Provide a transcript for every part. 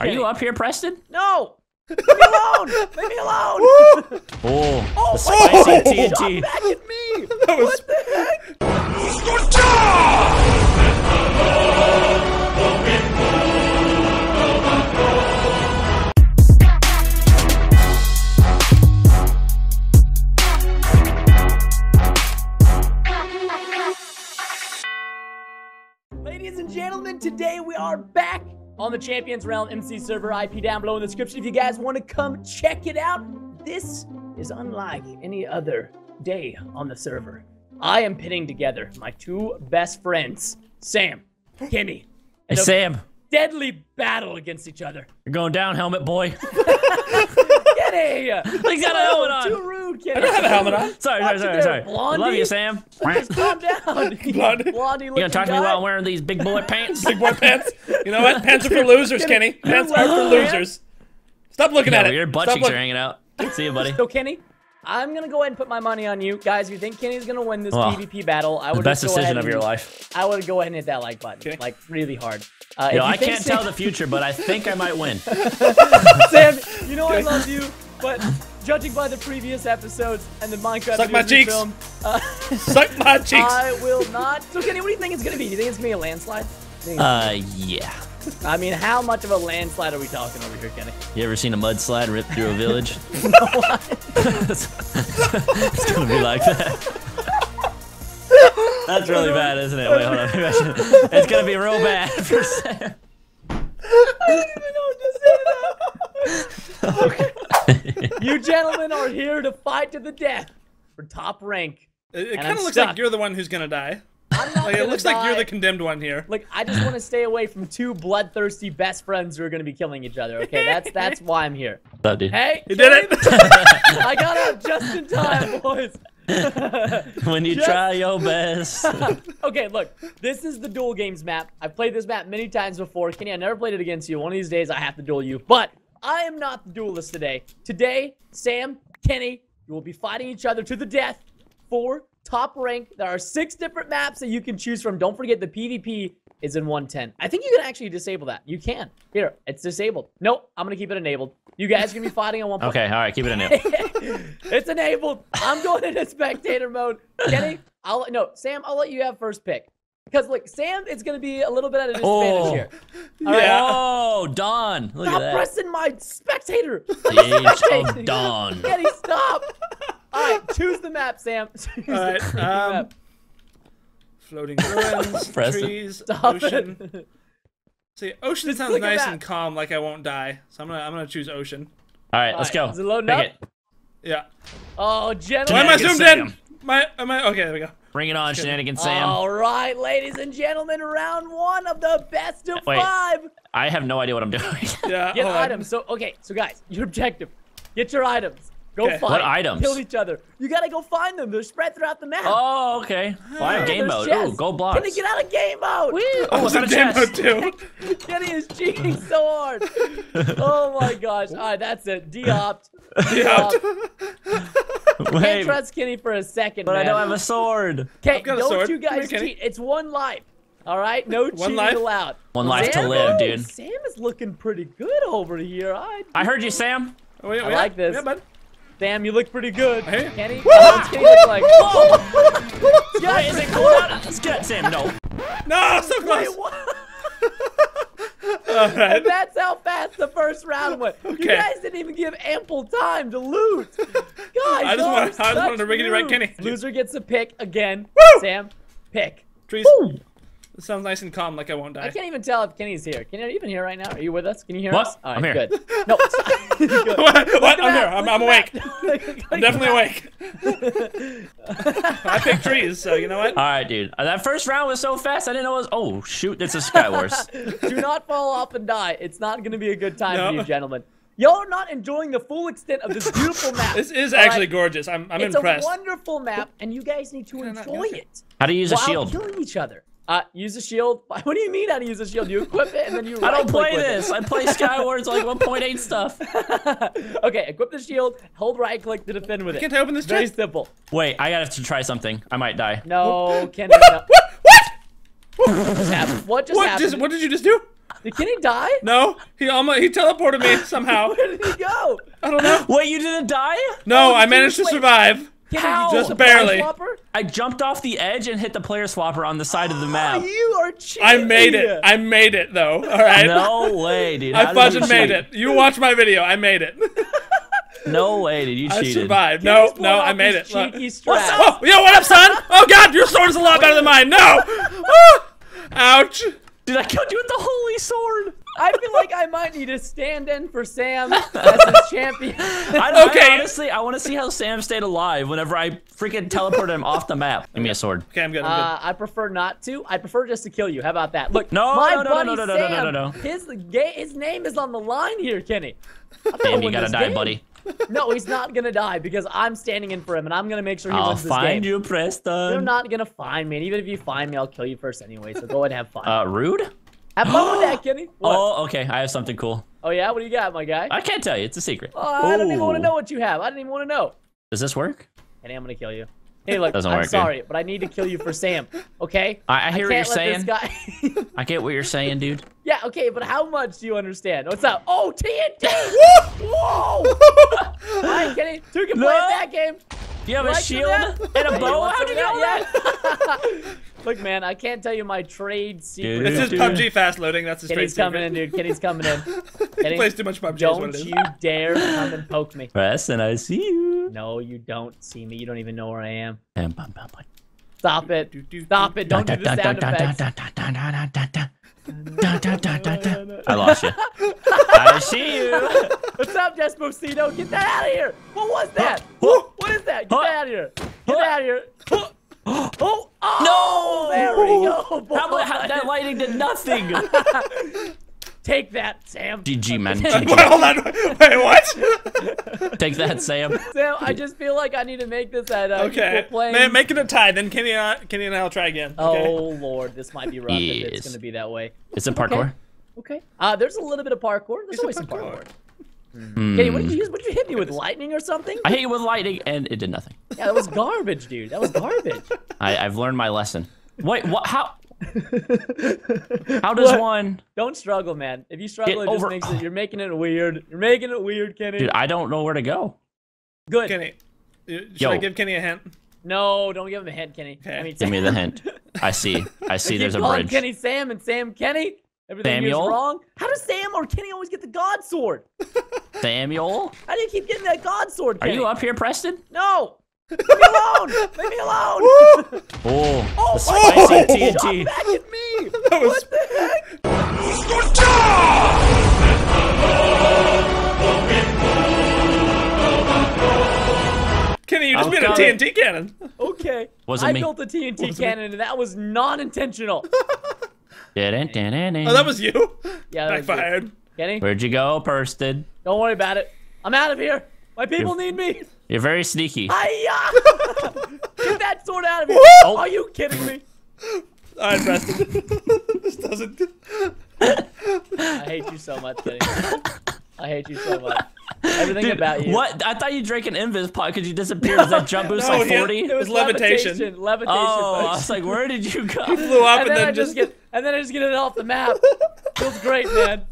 Are you up here, Preston? No! Leave me alone! Leave me alone! Oh, Oh, the spicy Stop TNT. back at me! That was What the heck? Ladies and gentlemen, today we are back on the Champions Realm MC server. IP down below in the description if you guys want to come check it out. This is unlike any other day on the server. I am pitting together my two best friends, Sam, Kenny, Hey, Sam, deadly battle against each other. you're going down, helmet boy. Kenny! He's got a helmet on. Kenny. I don't have a helmet on. Sorry, sorry, sorry, sorry. Blondie. Love you, Sam. Just calm down. Blondie. Blondie You gonna talk to me while I'm wearing these big boy pants? Big boy pants. You know what? Pants are for losers, Kenny. Pants are for losers. Stop looking Yeah, at it. your butt Stop cheeks are hanging out. See you, buddy. So Kenny, I'm gonna go ahead and put my money on you guys. If you think Kenny's gonna win this Well, PvP battle, I The would best go decision ahead of your and- life. I would go ahead and hit that like button, Okay. like really hard. Uh, You know, you I can't Sam, tell the future, but I think I might win. Sam, you know I love you, but judging by the previous episodes and the Minecraft Suck my cheeks. filmed, uh, Suck my cheeks. I will not. So Kenny, what do you think it's gonna be? Do You think it's gonna be a landslide? Uh, yeah. I mean, how much of a landslide are we talking over here, Kenny? You ever seen a mudslide rip through a village? it's, it's gonna be like that. That's really bad, isn't it? Wait, hold on. It's gonna be real bad for Sam. You gentlemen are here to fight to the death for top rank. It, it kind of looks stuck. like you're the one who's gonna die. I'm not Like, it gonna looks like you're the condemned one here. Like I just want to stay away from two bloodthirsty best friends who are gonna be killing each other. Okay, that's that's why I'm here. What's up, dude? Hey, You did it. I got up just in time, boys. When you Just- try your best. okay, look, this is the duel games map. I've played this map many times before. Kenny, I never played it against you. One of these days, I have to duel you. But I am not the duelist today. Today, Sam, Kenny, you will be fighting each other to the death for top rank. There are six different maps that you can choose from. Don't forget the PvP is in 110. I think you can actually disable that. You can. Here, it's disabled. Nope, I'm gonna keep it enabled. You guys gonna be fighting on one. Okay, all right, keep it enabled. it's enabled. I'm going into spectator mode. Kenny, I'll no Sam. I'll let you have first pick because look, Sam is going to be a little bit at a disadvantage Oh. here. yeah. Oh, Dawn. Look Stop at that. pressing my spectator. The age of Dawn. Kenny, stop. All right, choose the map, Sam. Choose All right. freaking Um, map. floating ruins, Preston. trees, Stop ocean. it. See, ocean Just sounds nice and calm, like I won't die. So I'm gonna I'm gonna choose ocean. All right, let's All go. is it loading Pick up? it. Yeah. Oh, Why am I zoomed in? My am I okay? There we go. Bring it on, Shenanigans Sam. All right, ladies and gentlemen, round one of the best of Wait. five. I have no idea what I'm doing. Yeah. Get hold on. items. So okay, so guys, your objective: get your items. Go Okay. find. What items? Kill each other. You gotta go find them. They're spread throughout the map. oh, okay. Well, I have Yeah, game there's mode. chests. Ooh, gold blocks. Kenny, get out of game mode. Oh, oh I I was got a in game mode too. Kenny is cheating so hard. oh my gosh. All right, that's it. De-opt. Yeah. Can't trust Kenny for a second, but I don't have a sword. Okay, I've got a don't sword. you Come guys Kenny. cheat. It's one life. All right, no cheating life? allowed. One life to live, oh, dude. Sam is looking pretty good over here. I, I heard you, Sam. Oh, wait, I wait, like this. Yeah, bud. Sam, you look pretty good. Hey. Kenny, what's Kenny look like? Whoa! Wait, is it cool out? Let's get Sam. No. No, so close. Wait, what? All right. And that's how fast the first round went. You guys didn't even give ample time to loot. Guys, I just y'all wanted- are I just wanted to riggedy right noobs. Kenny. Loser gets a pick again. Woo! Sam, pick. Trees. It sounds nice and calm, like I won't die. I can't even tell if Kenny's here. Can you even hear right now? Are you with us? Can you hear What? us? All I'm here. good. No. Good. what? What? I'm here. I'm, I'm awake. I'm definitely awake. I picked trees, so you know what? All right, dude. Uh, That first round was so fast. I didn't know it was. Oh shoot! It's a Skywars. Do not fall off and die. It's not going to be a good time for you, gentlemen. Y'all are not enjoying the full extent of this beautiful map. This is all right? actually gorgeous. I'm, I'm It's impressed. a wonderful map, and you guys need to enjoy it. How to use a while shield? killing each other. Uh, use a shield. What do you mean how to use a shield? You equip it and then you. I don't play with it. this. I play Skywars like 1.8 stuff. okay, equip the shield. Hold right click to defend with it. Can't I open this Very chest? simple. Wait, I gotta have to try something. I might die. No, Kenny. No. What? What? What just happened? What just What, happened? just, what did you just do? Did Kenny die? No, he almost he teleported me somehow. Where did he go? I don't know. Wait, you didn't die? No, Oh, I managed to wait. survive. Kenny, How? Just barely. I jumped off the edge and hit the player swapper on the side of the Oh, map. you are cheating. I made it. I made it though. All right. No way, dude. I How did fucking made it. You watch my video. I made it. No way, did you I cheated? survived. No, no, I made it. Look. Cheeky strap. Oh, yo, what up, son? Oh God, your sword is a lot better than mine. No. Ah! Ouch. Dude, I killed you with the holy sword. I feel like I might need to stand in for Sam as his champion. I, Okay. I honestly, I want to see how Sam stayed alive whenever I freaking teleported him off the map. Give me a sword. Okay, I'm good. I'm Uh, I prefer not to. I prefer just to kill you. How about that? Look, No, my no, no, buddy no, no, no, Sam, no, no, no, no. his his name is on the line here, Kenny. I'm Damn, you gotta die, game. buddy. No, he's not gonna die because I'm standing in for him, and I'm gonna make sure he I'll wins this find you, Preston. You're not gonna find me, and even if you find me, I'll kill you first anyway. So go ahead and have fun. Uh, rude? Have fun with that, Kenny. What? Oh. Okay. I have something cool. Oh yeah, what do you got, my guy? I can't tell you. It's a secret. Oh, I don't even want to know what you have. I didn't even want to know. Does this work? Kenny, I'm gonna kill you. Hey, look, Doesn't I'm work, dude. sorry, but I need to kill you for Sam. Okay? I, I hear what you're saying. guy. I get what you're saying, dude. yeah, okay, but how much do you understand? What's up? Oh, TNT! Whoa! All right, Kenny, two can play No. that game. You have You a shield and a bow? want How'd you of get all that? Look, man, I can't tell you my trade secret. This is Dude. PUBG fast loading. That's his Kenny's trade coming in, dude. Kenny's coming in. He plays too much PUBG. is what don't it is. you dare come and poke me. Preston, I see you. No, you don't see me. You don't even know where I am. Stop it. Do, do, Stop it. Don't do the sound effects. I lost you. I see you. What's up, Despacito? Get that out of here! What was that? Huh? What is that? Get Huh? out of here! Get Huh? out of here! Oh, oh, there we go. boy. How, how, that lightning did nothing. Take that, Sam. GG, man. Wait, hold on. Wait, what? Take that, Sam. Sam, I just feel like I need to make this at uh, Okay. equal planes. Man, make it a tie. Then Kenny and I, Kenny and I will try again. Okay? Oh lord, this might be rough if it's gonna be that way. It's a parkour. Okay. Uh, there's a little bit of parkour. There's It's a always some parkour. Parkour. Hmm. Kenny, what did you use? What did you hit me with? Lightning or something? I hit you with lightning, and it did nothing. Yeah, that was garbage, dude. That was garbage. I, I've learned my lesson. Wait, what? How? How does What? one? Don't struggle, man. If you struggle, Get it just over- makes it. You're making it weird. You're making it weird, Kenny. Dude, I don't know where to go. Good. Kenny, should Yo. I give Kenny a hint? No, don't give him a hint, Kenny. Okay. I mean, Give me the hint. I see. I see. There's a call bridge. Kenny Sam and Sam Kenny. Everything here's Samuel? wrong. How does Sam or Kenny always get the God Sword? Samuel, How do you keep getting that God Sword, are you up here, Preston? No. Leave me alone. Leave me alone. Oh, oh, the Oh, spicy oh, Stop TNT. back at me. That was What the heck? Kenny. You just I'm made a coming. TNT cannon. Okay. Wasn't I me. built a TNT Wasn't me. cannon and that was non-intentional. Oh, Oh, that was you. Yeah, that was you. Backfired. Kenny, Where'd you go, Preston? don't worry about it. I'm out of here. My people need me. You're very sneaky. Hiya! Get that sword out of here. Woo! Are you kidding me? All right, Preston. this doesn't. I hate you so much, Kenny. I hate you so much. Everything Dude, about you. what? I thought you drank an invis pot because you disappeared. Does that jump boost No, like he- 40? It was levitation. levitation. Levitation. Oh, I was like, where did you go? Flew up and and, then, I then just get, and then I just get it off the map. Feels great, man.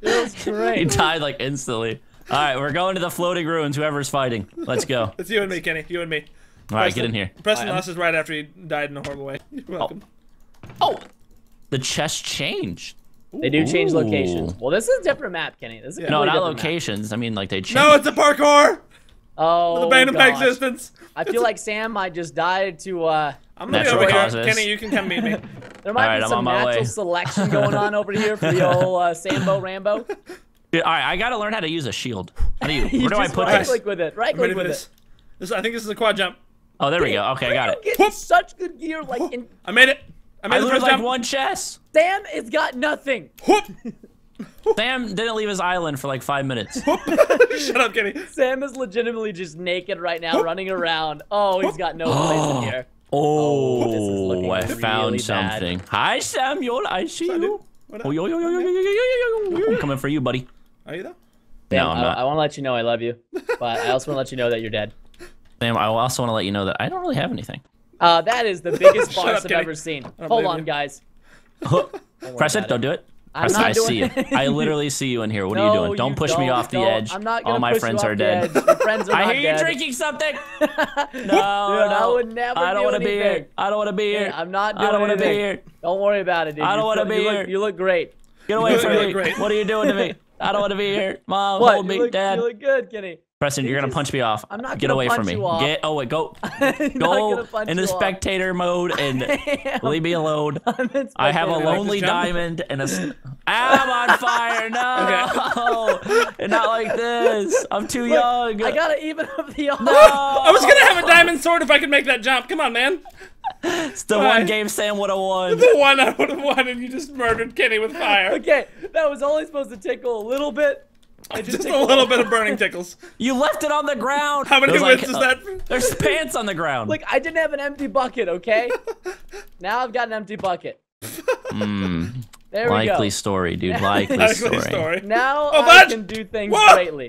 Feels You great. died like instantly. All right, we're going to the floating ruins. Whoever's fighting, let's go. It's you and me, Kenny. You and me. All right, get in here. Preston I lost his right after he died in a horrible way. You're oh. welcome. Oh, the chest changed. They do change Ooh. locations. Well, this is a different map, Kenny. This is a Yeah. No, not different map. locations. I mean, like they change. No, it's a parkour. Oh, The bane of my gosh. existence. I feel like Sam might just die to. uh I'm gonna be Natural over here. Kenny, you can come meet me. There might Alright, be some on natural way. selection going on over here for the old uh, Sambo Rambo. Dude, all right, I gotta learn how to use a shield. How do you? You Where do I just put right this? click with it. Right click with this. it. this. I think this is a quad jump. Oh, there we go. Okay, I got Where it. Get Whoop. such good gear. Like in, I made it. I made I the first like one chest. Sam has got nothing. Whoop. Sam didn't leave his island for like five minutes. Shut up, Kenny. Sam is legitimately just naked right now, running around. Oh, he's got no place in here. Oh, this is looking I really found bad. something. Hi, Samuel. I see Hi, you. dude. What up? Oh, yo, yo, yo, yo, yo, yo, yo, yo, yo, yo. I'm coming for you, buddy. Are you though? Sam, No, I'm I, not. I want to let you know I love you, but I also want to let you know that you're dead. Sam, I also want to let you know that I don't really have anything. Uh, that is the biggest Shut farce up, I've Kenny. ever seen. Hold on, you. guys. Press it. Don't do it. I'm Preston, not I doing see you. anything. I literally see you in here. What are you doing? Don't push me don't, off the don't. edge. I'm not gonna All my push you friends off are the dead. edge. Your friends are I not hear dead. you drinking something. no, Dude, I no. would never I don't do wanna be here. I don't want to be here. I'm not doing I don't want to be here. Don't worry about it, dude. I don't wanna be here. You look great. Get away from me. What are you doing to me? I don't want to be here. Mom, What? hold You me, look, Dad. You look good, Kenny. Preston, you you're gonna punch me off. I'm not Get gonna away punch from me. you off. Get oh wait, go go gonna punch into you off. spectator mode and leave me alone. I'm in I have a lonely jump? diamond and a. I'm on fire. No, and not like this. I'm too Look, young. I gotta even up the odds. No, I was gonna have a diamond sword if I could make that jump. Come on, man. It's the Why? one game Sam would have won. The one I would have won, and you just murdered Kenny with fire. Okay, that was only supposed to tickle a little bit. It Just a little bit of burning tickles. You left it on the ground. How many wins like, is uh, that? There's pants on the ground. Like I didn't have an empty bucket, okay? now I've got an empty bucket. Mm, There we likely go. story, dude. Likely, Likely story. story. Now Oh, I Budge! can do things Whoa! greatly.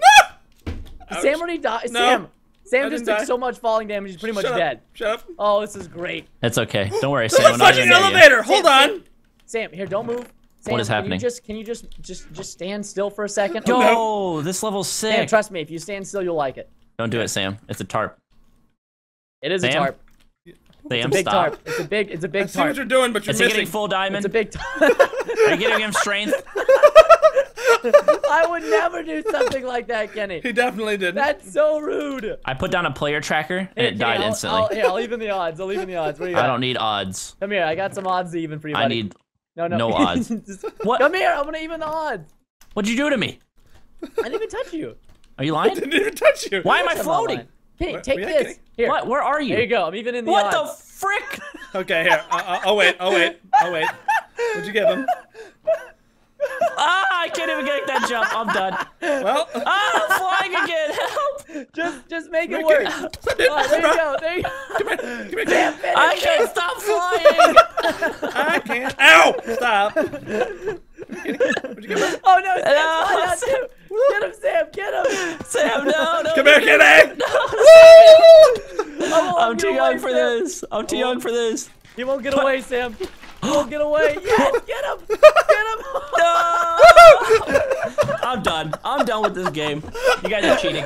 Ouch. Sam already died. No. Sam, Sam I just took die. so much falling damage. He's pretty much Shut dead. up. Shut up. Oh, this is great. It's okay. Don't worry, There's Sam. a I'm fucking gonna get you. elevator. Hold Sam, on. Sam, Sam, here, don't move. Sam, is can happening? You just, can you just, just, just stand still for a second? Yo, this level's Sam, sick. trust me. If you stand still, you'll like it. Don't do it, Sam. It's a tarp. It is a Sam, tarp. Sam, Big stop. tarp. It's a big. It's a big see what tarp. you're doing, but you're Is he getting full diamond? It's a big tarp. Are you giving him strength? I would never do something like that, Kenny. He definitely did. That's so rude. I put down a player tracker and Here, it died Kenny, I'll- instantly. I'll, here, I'll even the odds. I'll even the odds. What do you got? I don't need odds. Come here. I got some odds to even for you, buddy. I need. No, no, no odds. Just- What? Come here. I'm gonna even the odds. What'd you do to me? I didn't even touch you. Are you lying? didn't even touch you. Why am I floating? lying. Kenny, Where- take where you at, this. Kenny? Here. What? Where are you? There you go. I'm even in the What odds. the frick? Okay, here. Uh, uh, I'll wait. I'll wait. I'll wait. What'd you give him? Ah, I can't even get that jump. I'm done. Well, Ah, I'm flying again. Help! Just, just make it work. it- All right, there you go. There you go. give me a kick. I can't stop flying. I can't. Ow! Stop. What'd you give him? Oh no, Sam's No, flying out too. Get him, Sam. Get him. Sam, no, no. Come here, Kenny. I won't I'm get too away, young for Sam. this. I'm too young for this. He won't get away, Sam. He won't get away. Yes, get him. Get him. No! I'm done. I'm done with this game. You guys are cheating.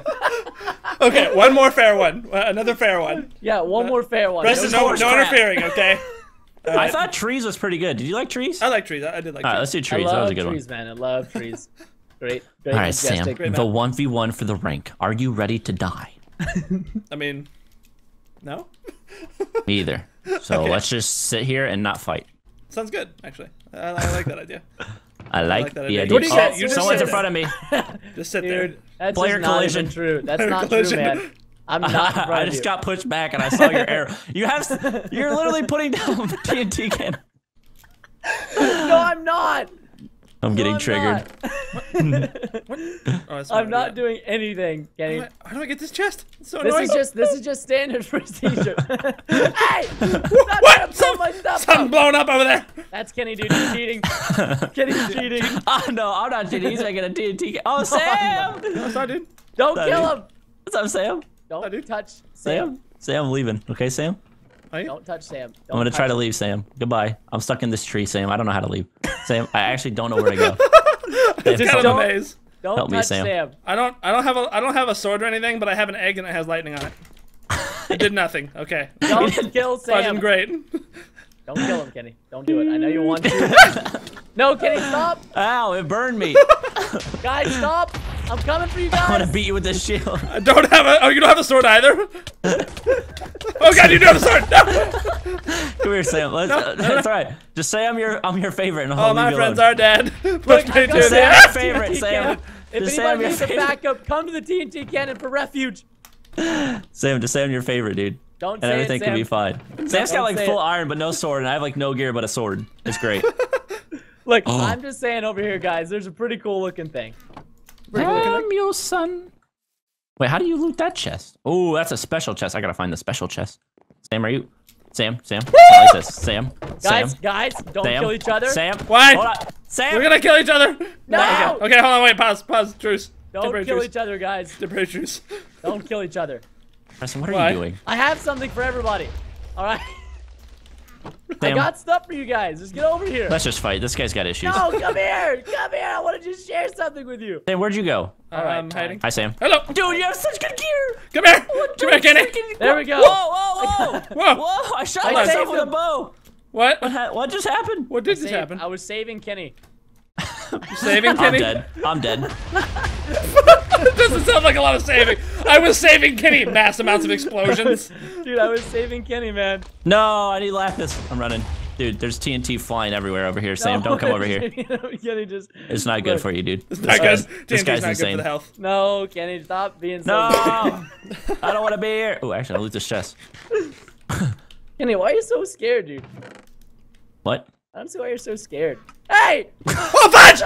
Okay, one more fair one. Uh, another fair one. Yeah, one more fair one. Preston, no, no interfering, okay? I thought trees was pretty good. Did you like trees? I like trees. I, I did like right, trees. let's do I trees. That was a good trees, one. man. I love trees. Great, great, All right, Sam. majestic. Great The one v one for the rank. Are you ready to die? I mean, no? Me either. So Okay. let's just sit here and not fight. Sounds good, actually. I, I like that idea. I like, like that the idea. idea. What do you oh. You someone's in front of me. Just sit there. Dude, that's Player just not collision. true. That's Player not collision. true, man. I'm not in I just you. got pushed back and I saw your arrow. You have. You're literally putting down TNT cannon. No, I'm not. I'm No, getting I'm triggered. not. Oh, I'm not yeah. doing anything, Kenny. How do I- How do I get this chest? It's so This annoying. is just this is just standard procedure. hey, stop What? trying to pull Something up. blowing up over there. That's Kenny, dude. He's cheating. Kenny's cheating. Oh no, I'm not cheating. He's making a TNT. Can- oh, oh Sam! No, sorry, dude. Don't Sorry. kill him. What's up, Sam? Don't dude. touch Sam. Sam? Sam, I'm leaving. Okay, Sam? Are? Don't touch Sam. Don't I'm gonna try to him. leave, Sam. Goodbye. I'm stuck in this tree, Sam. I don't know how to leave. Sam, I actually don't know where to go. Sam, Kind of help don't- a maze. Don't Help me, Sam. Sam. I don't. I don't have a. I don't have a sword or anything, but I have an egg and it has lightning on it. It did nothing. Okay. Don't kill Fudging Sam. great. Don't kill him, Kenny. Don't do it. I know you want to. no, Kenny, stop. Ow, it burned me. Guys, stop. I'm coming for you guys. I want guys. to beat you with this shield. I don't have a. Oh, you don't have a sword either. oh God, you do have a sword. No. Come here, Sam. Let's, No, uh, no, no. that's all right. Just say I'm your I'm your favorite, and I'll All leave my you friends alone. are dead. Push Look, me I've to got the Sam, that your favorite, TNT Sam. cannon. If Just say I'm anybody your needs a backup, come to the TNT cannon for refuge. Sam, just say I'm your favorite, dude. Don't And say everything it, can be fine. Sam's got like full it. iron but no sword, and I have like no gear but a sword. It's great. Look, Oh. I'm just saying over here, guys. There's a pretty cool looking thing. Pretty cool looking thing. I'm your son. Wait, how do you loot that chest? Oh, that's a special chest. I gotta find the special chest. Sam, are you? Sam, Sam. I like this. Sam. Guys, Sam. guys, don't Sam. kill each other. Sam. Why? Sam. We're gonna kill each other. No. Okay, okay, hold on, wait, pause, pause, truce. Don't Temporary kill truce. each other, guys. Temporary truce. Don't kill each other. Preston, what are Why? you doing? I have something for everybody. All right. I got stuff for you guys. Just get over here. Let's just fight. This guy's got issues. No, come here. Come here. I want to just share something with you. Sam, where'd you go? Um, All right, I'm hiding. Hi, Sam. Hello. Dude, you have such good gear. Come here. Oh, come here, Kenny. There we go. Whoa, whoa, whoa. Whoa. Whoa, I shot I myself saved with a bow. What? What, what just happened? What did just Save- happen? I was saving Kenny. You saving Kenny? I'm Kenny? dead. I'm dead. It doesn't sound like a lot of saving. I was saving Kenny. Mass amounts of explosions. Dude, I was saving Kenny, man. No, I need lapis. I'm running. Dude, there's TNT flying everywhere over here. Sam, No, don't come over here. Kenny just. It's not good Look. for you, dude. This, Not guy's- good. this guy's not good insane. for the health. No, Kenny, stop being so. No, I don't want to be here. Oh, actually, I'll loot this chest. Kenny, why are you so scared, dude? What? I don't see why you're so scared. Hey! Oh, fudge!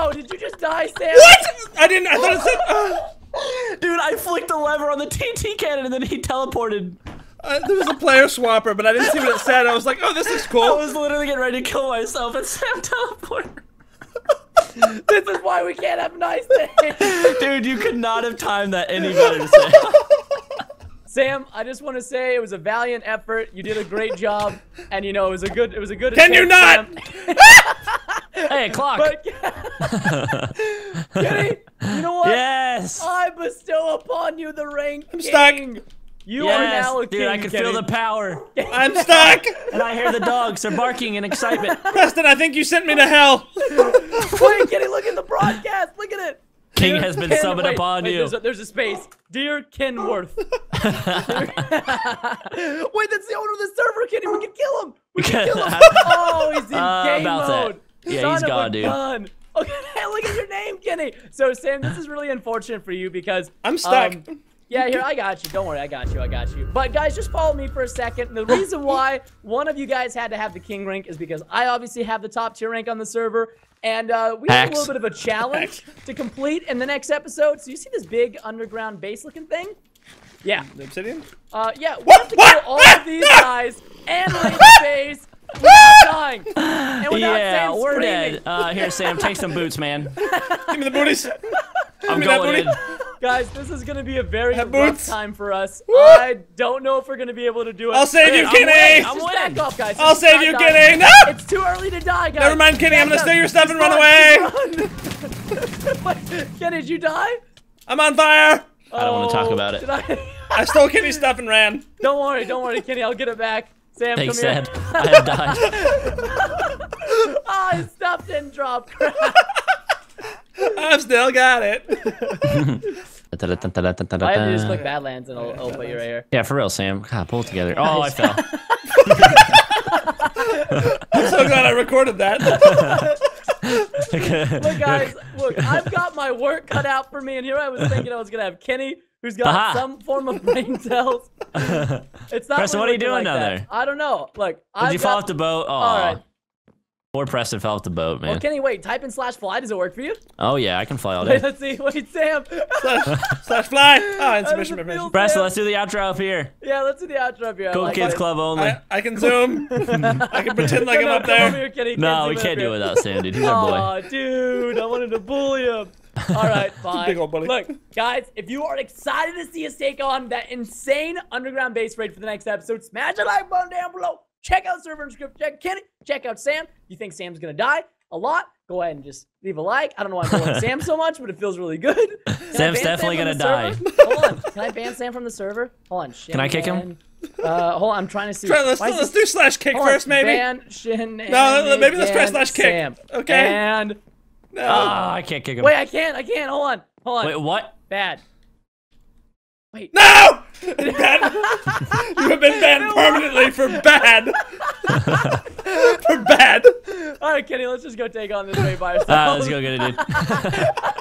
No! No, did you just die, Sam? What? I didn't. I thought it said. Uh, Dude, I flicked the lever on the TNT cannon and then he teleported. uh, there was a player swapper, but I didn't see what it said. I was like, oh, this is cool. I was literally getting ready to kill myself and Sam teleported. This is why we can't have nice things. Dude, you could not have timed that any better, Sam. Sam, I just want to say it was a valiant effort. You did a great job, and you know it was a good. It was a good. Can you attempt, not? Sam. hey, clock. But Kenny, you know what? yes. I bestow upon you the rank I'm stuck. You are yes. now a Dude, king, I can Kenny. feel the power. I'm stuck. And I hear the dogs. They're barking in excitement. Preston, I think you sent me to hell. Wait, Kenny, look at the broadcast. Look at it. King Dear has been Ken- summoned wait, upon wait, you. There's a, there's a space. Dear Kenworth. wait, that's the owner of the server, Kenny. We can kill him. We can kill him. Oh, he's in Uh, game about that. Mode. Yeah, Son he's of gone, a dude. gun. Okay, look at your name, Kenny. So, Sam, this is really unfortunate for you because I'm stuck. um, yeah, here, I got you. Don't worry, I got you. I got you. But guys, just follow me for a second. The reason why one of you guys had to have the king rank is because I obviously have the top tier rank on the server. And uh, we have a little bit of a challenge to complete in the next episode. So you see this big underground base looking thing? Yeah. The obsidian? Uh, yeah, we What? have to What? kill all of these guys and raid the base without dying. Yeah, we're screaming. dead. Uh, here, Sam, take some boots, man. Give me the booties. I'm going. Guys, this is gonna be a very rough boots. time for us. I don't know if we're gonna be able to do it. I'll save you, Kenny. I'm Just winning. back off, guys. I'll Just save you, die. Kenny. No! It's too early to die, guys. Never mind, Kenny. I'm gonna steal your stuff and run Just away. run. Kenny, did you die? I'm on fire. I don't wanna talk Oh, about it. did I- I stole Kenny's stuff and ran. don't worry, don't worry, Kenny. I'll get it back. Sam, Thanks, come here. I have died. Ah, his stuff didn't drop. I've still got it. I have to just click Badlands and I'll, it'll put you right here. Yeah, for real, Sam. God, pull it together. Oh, I fell. I'm so glad I recorded that. Look, guys, look, I've got my work cut out for me, and here I was thinking I was gonna have Kenny, who's got Aha. some form of brain cells. It's not. Preston, really what are you doing like down that. there? I don't know. Look, Did I've you got... fall off the boat? Oh, All right. Poor Preston fell off the boat, man. Well, Kenny, wait. Type in slash fly. Does it work for you? Oh yeah, I can fly all Wait, day. let's see. Wait, Sam. slash, slash fly. Oh, How insufficient does it Preston, let's do the outro up here. Yeah, let's do the outro up here. I Cool like Kids it. Club only. I, I can zoom. I can pretend like No, no, I'm up come there. here, Kenny. no, zoom we can't do it without Sam, dude. He's our boy. Aw, dude, I wanted to bully him. All right, fine. Big old bully. Look, guys, if you are excited to see us take on that insane underground base raid for the next episode, smash a like button down below. Check out server and script. Check Kenny. Check out Sam. You think Sam's gonna die a lot? Go ahead and just leave a like. I don't know why I'm going Sam so much, but it feels really good. Can Sam's definitely Sam gonna die. server? Hold on. Can I ban Sam from the server? Hold on. Can I kick him? Uh, hold on. I'm trying to see. Try, let's, let's do slash kick Hold on, first, maybe. Ban Shin. No, maybe let's try slash kick. Sam. Okay. And No. Ah, I can't kick him. wait, I can't. I can't. Hold on. Hold on. Wait, what? Bad. Wait. No! Bad. you have been banned permanently for bad. for bad. All right, Kenny. Let's just go take on this raid by Ah, ourselves. let's go get it, dude.